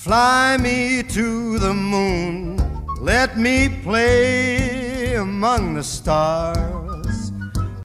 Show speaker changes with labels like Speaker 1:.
Speaker 1: Fly me to the moon, let me play among the stars.